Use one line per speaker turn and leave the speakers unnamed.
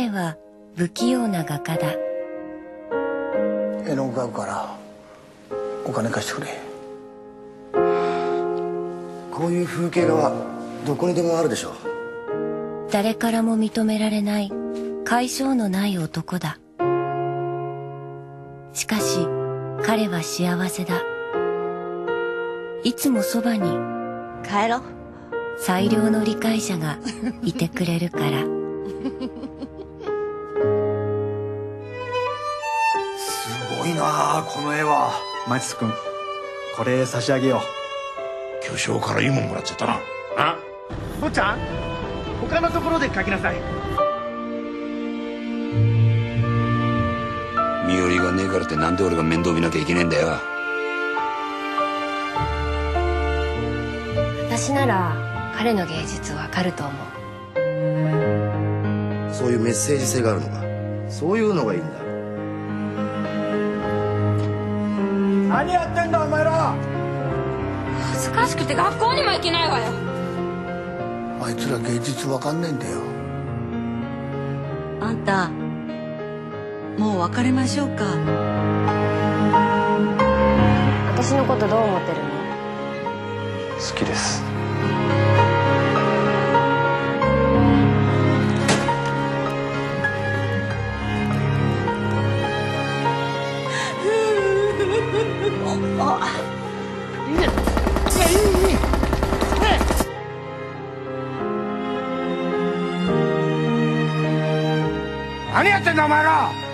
彼は不器用な画家だ。
絵の具描くからお金貸してくれ。
こういう風景画はどこにでもあるでしょ
誰からも認められない解消のない男だ。しかし彼は幸せだ。いつもそばに
帰ろう。
最良の理解者がいてくれるから
ごいなあこの絵は。マチス君これ差し上げよう。
巨匠からいいもんもらっちゃったな。
あ坊ちゃん他のところで書きなさい。
身寄りがねえからってなんで俺が面倒見なきゃいけねえんだよ。
私なら彼の芸術わかると思う。
そういうメッセージ性があるのか。そういうのがいいんだ
何やってんだお前ら。
恥ずかしくて学校にも行けないわよ。
あいつら芸術わかんねえんだよ。
あんたもう別れましょうか。
私のことどう思ってるの？
好きです
何やってんだお前ら